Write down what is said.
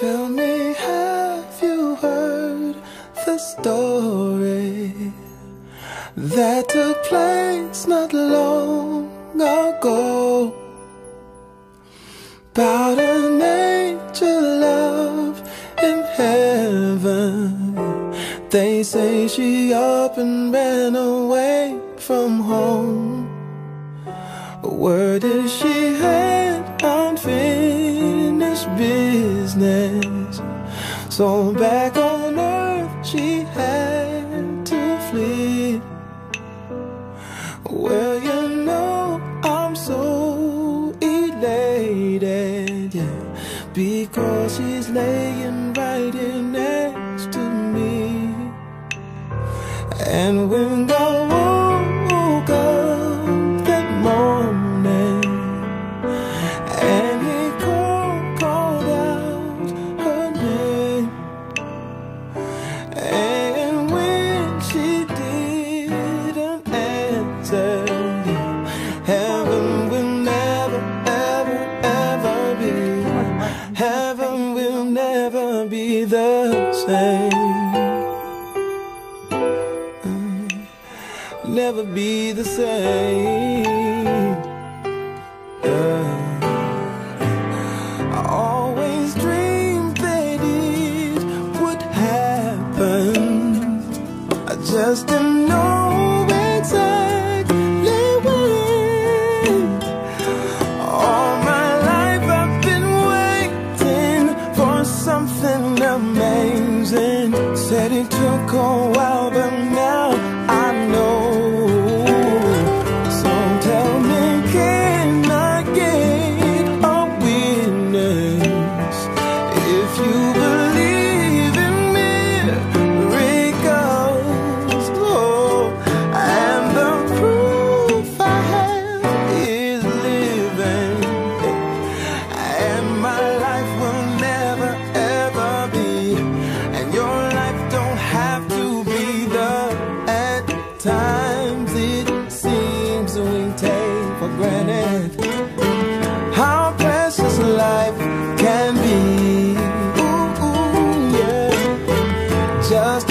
Tell me, have you heard the story that took place not long ago? About an angel love in heaven. They say she up and ran away from home. Word is she had So back on earth she had to flee. Well, you know I'm so elated, yeah, because she's laying right here next to me. And when God heaven will never be the same. Mm, never be the same. I always dreamed that it would happen. I just last